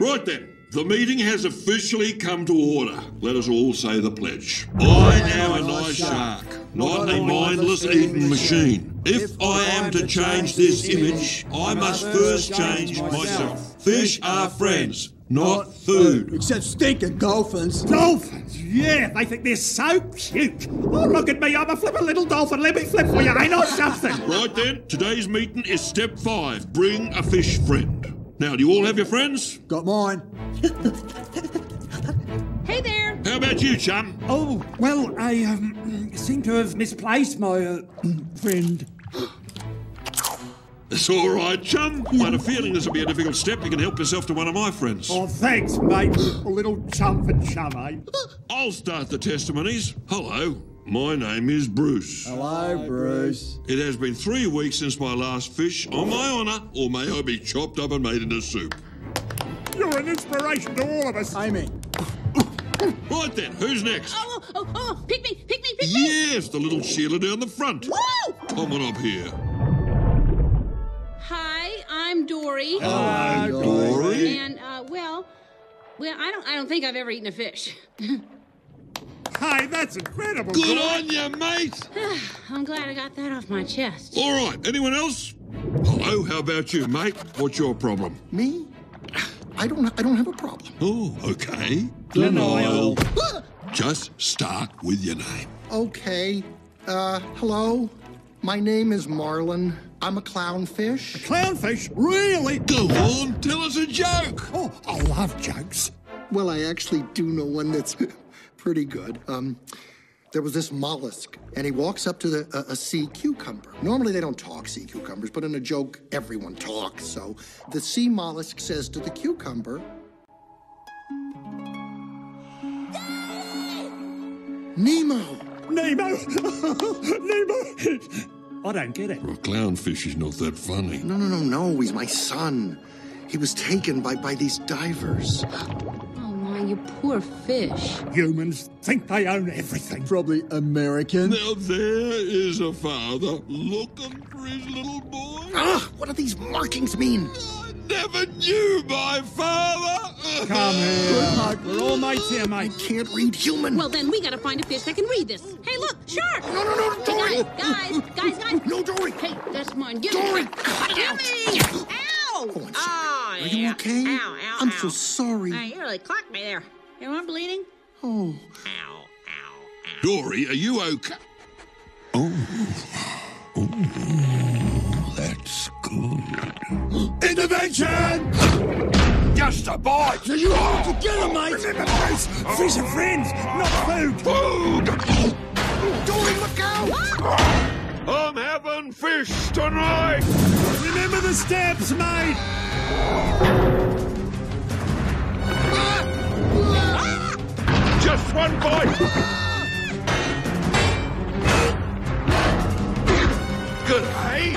Right then, the meeting has officially come to order. Let us all say the pledge. I am a nice shark, not a mindless eating machine. If I am to change this image, I must first change myself. Fish are friends, not food. Except stinking dolphins. Dolphins? Yeah, they think they're so cute. Oh, look at me, I'm a flippin' little dolphin. Let me flip for you, ain't I something? Right then, today's meeting is step five bring a fish friend. Now, do you all have your friends? Got mine. Hey there. How about you, chum? Oh, well, I um, seem to have misplaced my uh, friend. It's all right, chum. I had a feeling this will be a difficult step. You can help yourself to one of my friends. Oh, thanks, mate. A little chum for chum, eh? I'll start the testimonies. Hello, my name is Bruce. Hello, Bruce. It has been three weeks since my last fish. On my honour, or may I be chopped up and made into soup. You're an inspiration to all of us. Amy. Right then, who's next? Oh, oh, oh, pick me, pick me, pick me. Yes, the little Sheila down the front. Woo! Come on up here. Hi, I'm Dory. Hi Dory. And uh, well, well, I don't, I don't think I've ever eaten a fish. Hey, that's incredible. Good on you, mate. I'm glad I got that off my chest. All right, anyone else? Hello, how about you, mate? What's your problem? Me? I don't. I don't have a problem. Oh, okay. Denial. Just start with your name. Okay. Uh, hello. My name is Marlin. I'm a clownfish. A Clownfish? Really? Go on, tell us a joke. Oh, I love jokes. Well, I actually do know one that's pretty good. Um, there was this mollusk, and he walks up to the, a, a sea cucumber. Normally, they don't talk sea cucumbers, but in a joke, everyone talks. So the sea mollusk says to the cucumber, Nemo. Nemo! Nemo! I don't get it. A clownfish is not that funny. No, no, no, no. He's my son. He was taken by, by these divers. Oh you poor fish. Humans think they own everything. Probably American. Now there is a father looking for his little boy. Ah, what do these markings mean? I never knew my father. Come here. We're all mates here, mate. Can't read human. Well, then we gotta find a fish that can read this. Hey, look, shark! no, no, no, Dory. Hey, guys, guys, guys, guys. No, Dory. Hey, that's mine. Give Dory, me. cut it Give out. me. Ow! Oh, I'm sorry. Oh, Are you okay? Ow, ow, I'm ow. so sorry. Hey, you really clocked me there. You want bleeding? Oh, Ow, ow, ow. Dory, are you okay? Oh. Oh, that's good. Intervention! Just a bite. You all together, mate! Remember, Bruce, fish are friends, not food! Food. Dory, look out! I'm having fish tonight. Remember the steps, mate! Just one bite. Good, eh?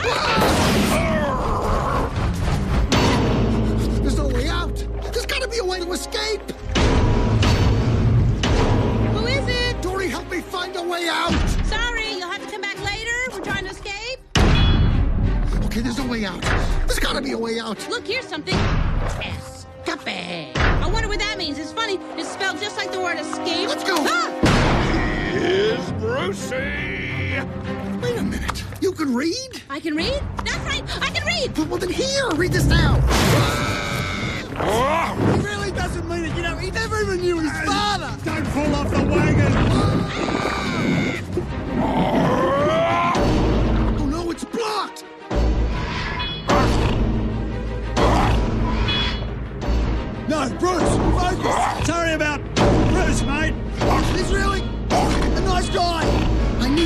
There's no way out. There's got to be a way to escape. There's a way out. There's got to be a way out. Look, here's something. Escape. I wonder what that means. It's funny. It's spelled just like the word escape. Let's go. Ah! Here's Brucey. Wait a minute. You can read? I can read? That's right. I can read. But, Well, then here, read this now. He really doesn't mean it. You know, he never even knew his father. Don't fall off the wagon! Oh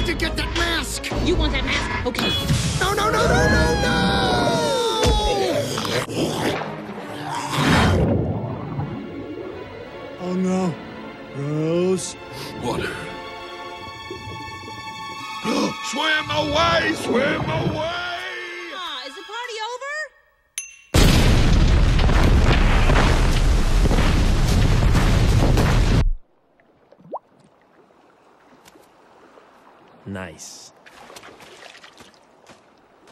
to get that mask. You want that mask? Okay. No, no, no, no, no, no. Oh no. Bruce. What? swim away! Swim away! Nice.